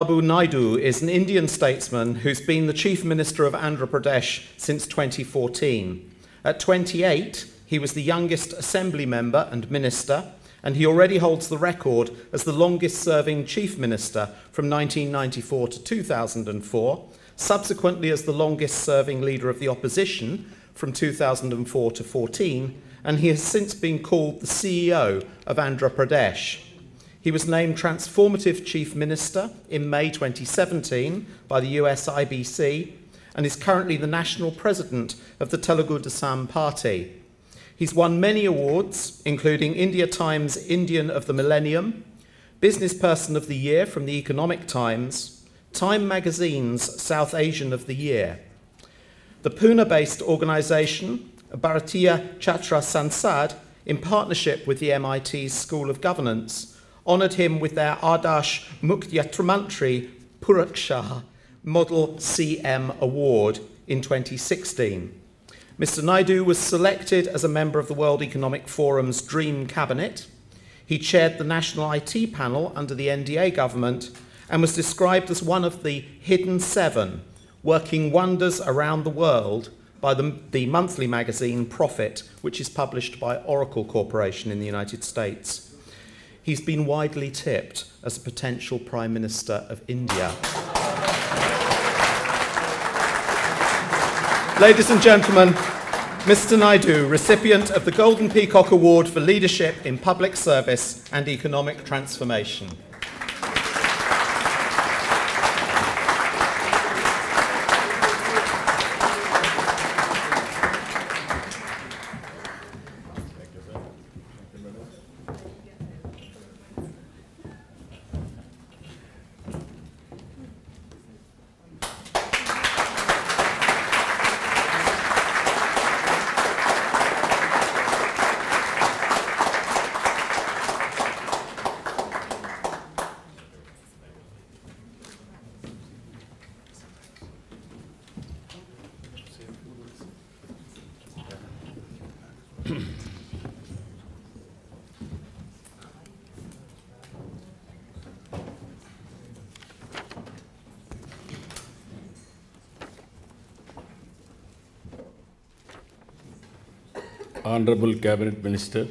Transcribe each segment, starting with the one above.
Babu Naidu is an Indian statesman who's been the Chief Minister of Andhra Pradesh since 2014. At 28, he was the youngest Assembly member and minister, and he already holds the record as the longest serving Chief Minister from 1994 to 2004, subsequently as the longest serving Leader of the Opposition from 2004 to 14, and he has since been called the CEO of Andhra Pradesh. He was named Transformative Chief Minister in May 2017 by the US IBC and is currently the National President of the Telugu Desam Party. He's won many awards, including India Times Indian of the Millennium, Business Person of the Year from the Economic Times, Time Magazine's South Asian of the Year. The Pune based organisation, Bharatiya Chhatra Sansad, in partnership with the MIT's School of Governance, honoured him with their Adarsh Mukhyamantri Puraskar Model CM Award in 2016. Mr. Naidu was selected as a member of the World Economic Forum's Dream Cabinet. He chaired the National IT panel under the NDA government and was described as one of the hidden seven working wonders around the world by the, the monthly magazine Profit, which is published by Oracle Corporation in the United States. He's been widely tipped as a potential Prime Minister of India. Ladies and gentlemen, Mr. Naidu, recipient of the Golden Peacock Award for Leadership in Public Service and Economic Transformation. Honorable Cabinet Minister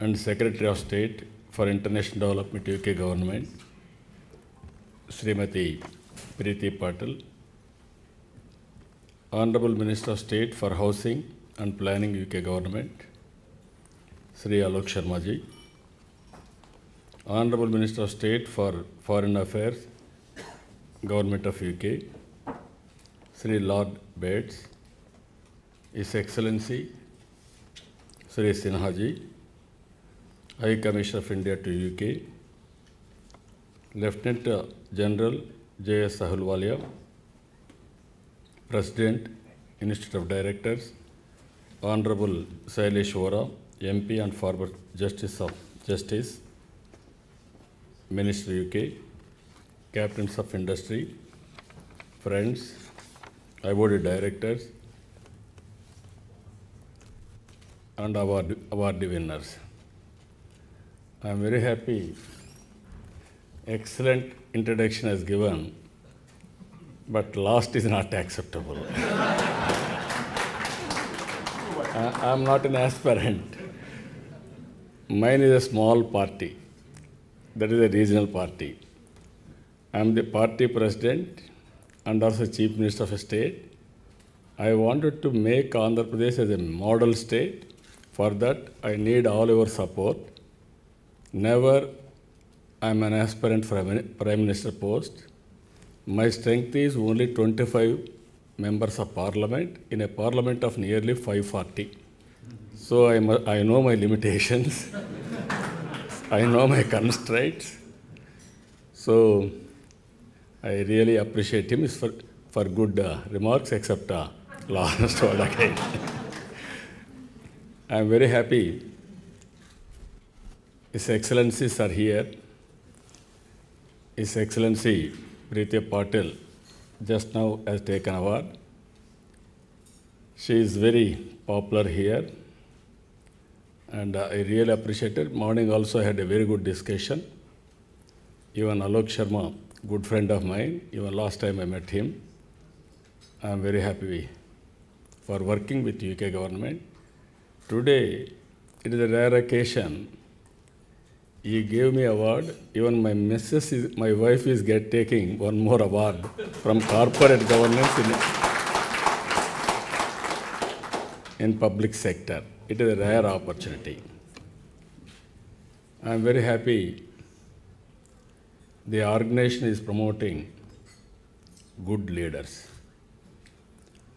and Secretary of State for International Development UK Government, Srimati Priti Patil, Honorable Minister of State for Housing and Planning UK Government, Sri Alok Sharma ji, Honorable Minister of State for Foreign Affairs, Government of UK, Sri Lord Bates, his excellency Shri Sinha ji high commissioner of India to UK lieutenant general J S Ahluwalia president institute of directors honourable Shailesh Vora MP and former justice of justice minister UK captain of industry friends awarded directors and award, award winners. I am very happy. Excellent introduction is given, but last is not acceptable. I am not an aspirant. Mine is a small party. That is a regional party. I am the party president and also chief minister of state. I wanted to make Andhra Pradesh as a model state. For that, I need all your support. Never I am an aspirant for a prime minister post. My strength is only 25 members of parliament in a parliament of nearly 540. So I, mu- I know my limitations. I know my constraints. So I really appreciate him for, for good uh, remarks, except uh, last word again. I am very happy. His Excellencies are here. His Excellency Priti Patil just now has taken award. She is very popular here and I really appreciate it. Morning also had a very good discussion. even Alok Sharma, good friend of mine, even last time I met him. I am very happy for working with UK government. Today, it is a rare occasion. He gave me award. Even my missus, is, my wife is get taking one more award from corporate governance in, in public sector. It is a rare opportunity. I am very happy the organization is promoting good leaders,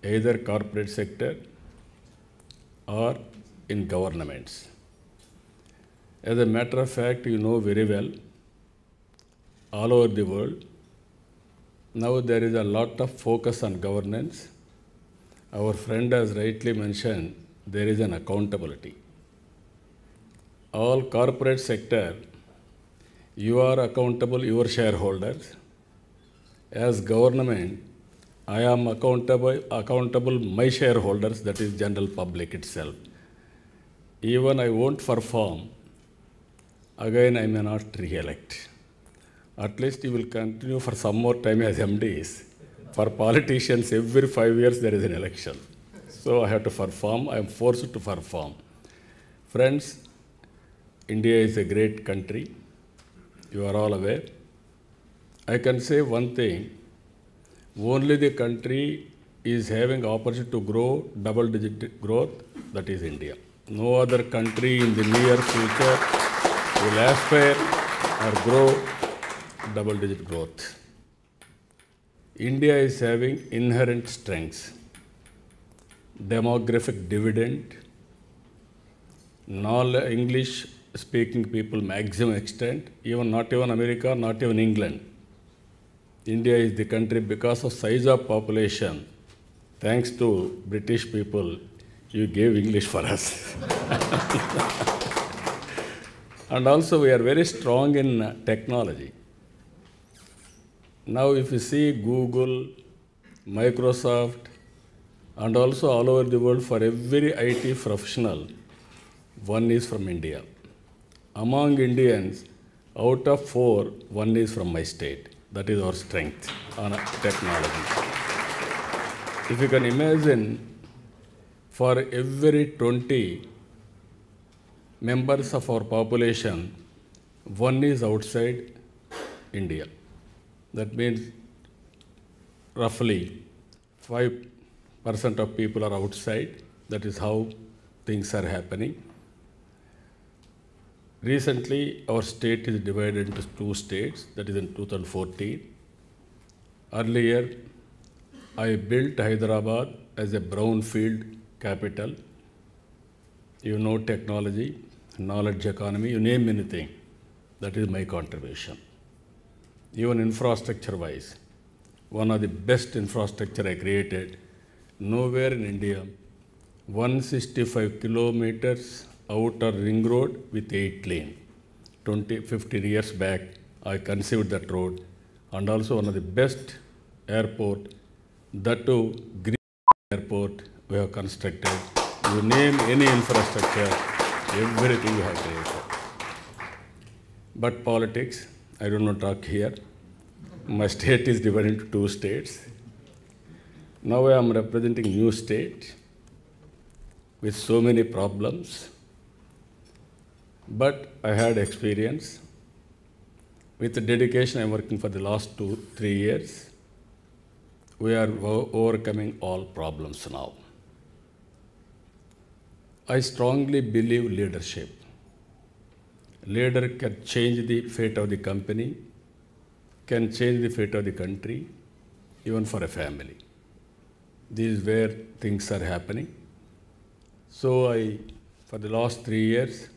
either corporate sector or in governments. As a matter of fact, you know very well, all over the world, now there is a lot of focus on governance. Our friend has rightly mentioned there is an accountability. All corporate sector, you are accountable your shareholders. As government, I am accountable accountable my shareholders, that is general public itself. Even I won't perform, again I may not re-elect. At least you will continue for some more time as MDs. For politicians, every five years there is an election. So I have to perform, I am forced to perform. Friends, India is a great country. You are all aware. I can say one thing. Only the country is having opportunity to grow double digit growth, that is India. No other country in the near future will aspire or grow double digit growth. India is having inherent strengths, demographic dividend, non-English speaking people maximum extent, even not even America, not even England. India is the country because of size of population. Thanks to British people, you gave English for us. and also we are very strong in technology. Now if you see Google, Microsoft, and also all over the world for every IT professional, one is from India among Indians, out of four, one is from my state. That is our strength on technology. If you can imagine, for every 20 members of our population, one is outside India. That means roughly 5% of people are outside. That is how things are happening. Recently, our state is divided into two states, that is in 2014. Earlier, I built Hyderabad as a brownfield capital. You know technology, knowledge economy, you name anything. That is my contribution. Even infrastructure wise, one of the best infrastructure I created, nowhere in India, 165 kilometers outer ring road with eight lane. 20, 15 years back, I conceived that road and also one of the best airport, that too green airport we have constructed. You name any infrastructure, everything we have created. But politics, I do not talk here. My state is divided into two states. Now I am representing new state with so many problems but I had experience. With the dedication, I'm working for the last two, three years. We are overcoming all problems now. I strongly believe leadership. Leader can change the fate of the company, can change the fate of the country, even for a family. This is where things are happening. So I, for the last three years,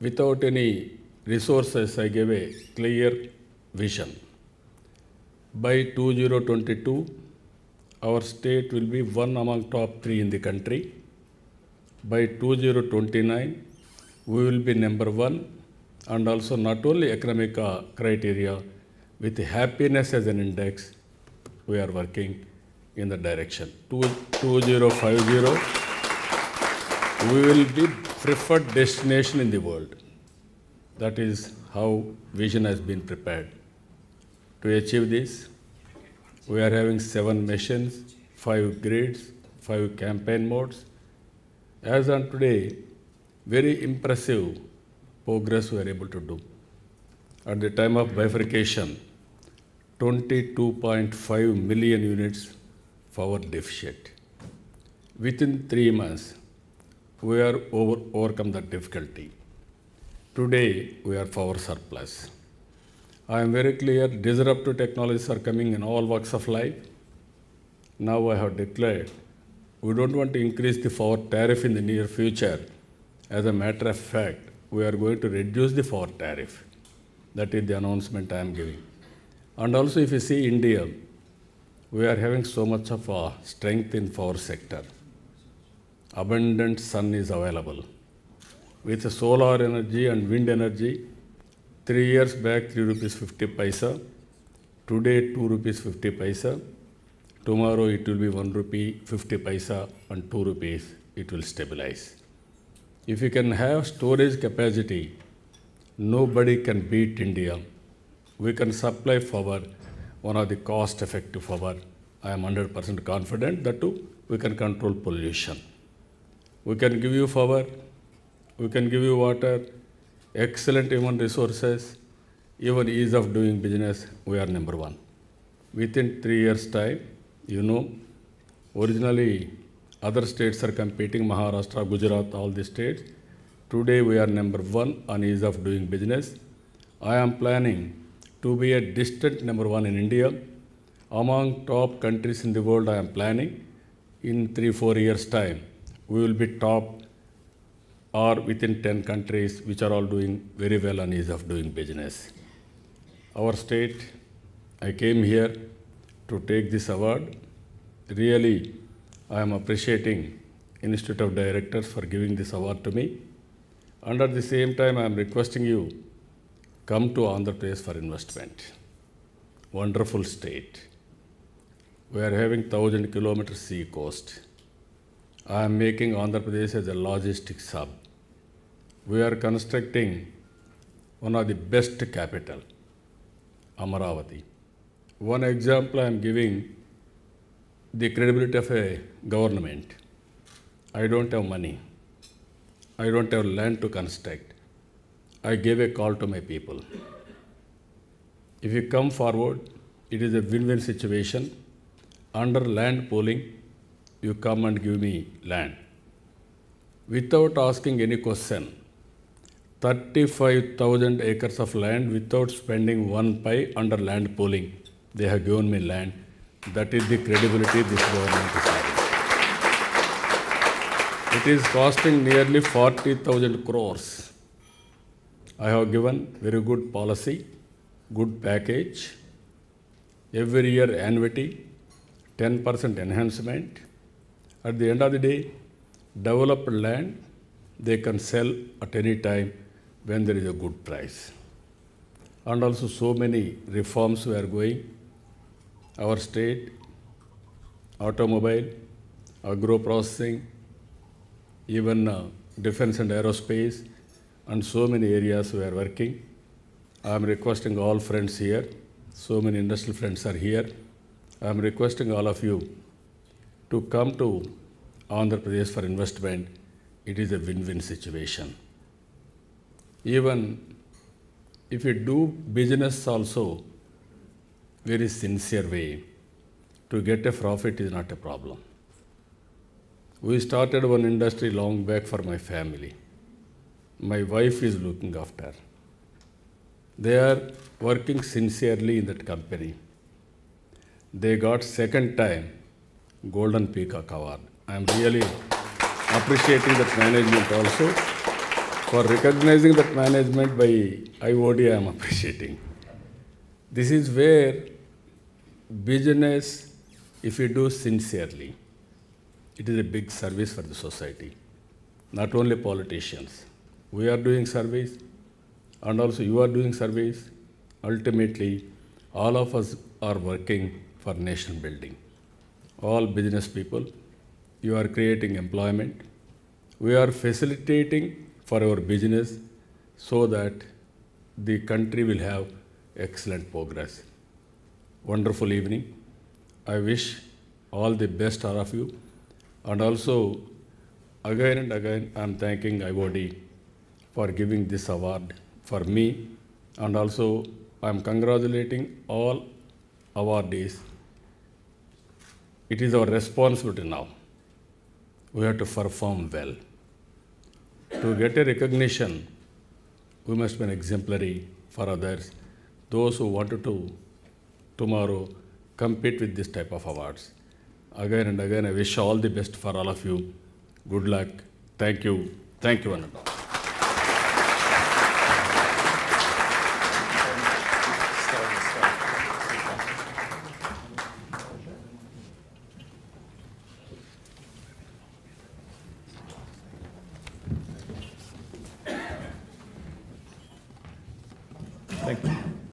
without any resources, I gave a clear vision. By 2022, our state will be one among top three in the country. By 2029, we will be number one and also not only economic uh, criteria, with happiness as an index, we are working in the direction. 2050, we will be preferred destination in the world. That is how vision has been prepared. To achieve this, we are having seven missions, five grids, five campaign modes. As on today, very impressive progress we are able to do. At the time of bifurcation, 22.5 million units power deficit. Within three months, we are over, overcome that difficulty. Today, we are power surplus. I am very clear disruptive technologies are coming in all walks of life. Now I have declared we don't want to increase the power tariff in the near future. As a matter of fact, we are going to reduce the power tariff. That is the announcement I am giving. And also, if you see India, we are having so much of a strength in power sector. Abundant sun is available. With solar energy and wind energy, three years back, 3 rupees 50 paisa. Today, 2 rupees 50 paisa. Tomorrow, it will be 1 rupee 50 paisa and 2 rupees, it will stabilize. If you can have storage capacity, nobody can beat India. We can supply power, one of the cost effective power. I am 100% confident that too, we can control pollution. We can give you power, we can give you water, excellent human resources, even ease of doing business, we are number one. Within three years' time, you know, originally other states are competing, Maharashtra, Gujarat, all the states. Today we are number one on ease of doing business. I am planning to be a distant number one in India. Among top countries in the world, I am planning in three, four years' time, we will be top or within 10 countries which are all doing very well on ease of doing business. Our state, I came here to take this award. Really, I am appreciating Institute of Directors for giving this award to me. And at the same time, I am requesting you come to Andhra Pradesh for investment. Wonderful state. We are having 1000 kilometers sea coast. I am making Andhra Pradesh as a logistics hub. We are constructing one of the best capital, Amaravati. One example I am giving the credibility of a government. I don't have money. I don't have land to construct. I gave a call to my people. If you come forward, it is a win win situation. Under land pooling, you come and give me land. Without asking any question, 35,000 acres of land without spending one pi under land pooling. They have given me land. That is the credibility this government is having. It is costing nearly 40,000 crores. I have given very good policy, good package, every year annuity, 10% enhancement. At the end of the day, developed land they can sell at any time when there is a good price. And also so many reforms we are going. Our state, automobile, agro processing, even uh, defense and aerospace, and so many areas we are working. I am requesting all friends here, so many industrial friends are here. I am requesting all of you to come to Andhra Pradesh for investment. It is a win-win situation. Even if you do business also very sincere way, to get a profit is not a problem. We started one industry long back for my family. My wife is looking after. They are working sincerely in that company. They got second time Golden Peacock Award. I am really appreciating that management also. For recognizing that management by IOD, I am appreciating. This is where business, if you do sincerely, it is a big service for the society. Not only politicians. We are doing service, and also you are doing service. Ultimately, all of us are working for nation building. All business people, you are creating employment. We are facilitating for our business so that the country will have excellent progress. Wonderful evening. I wish all the best all of you. And also, again and again, I'm thanking IOD for giving this award for me. And also, I'm congratulating all awardees. It is our responsibility now. We have to perform well. To get a recognition, we must be an exemplary for others. Those who wanted to tomorrow compete with this type of awards. Again and again, I wish all the best for all of you. Good luck. Thank you. Thank you, Anand.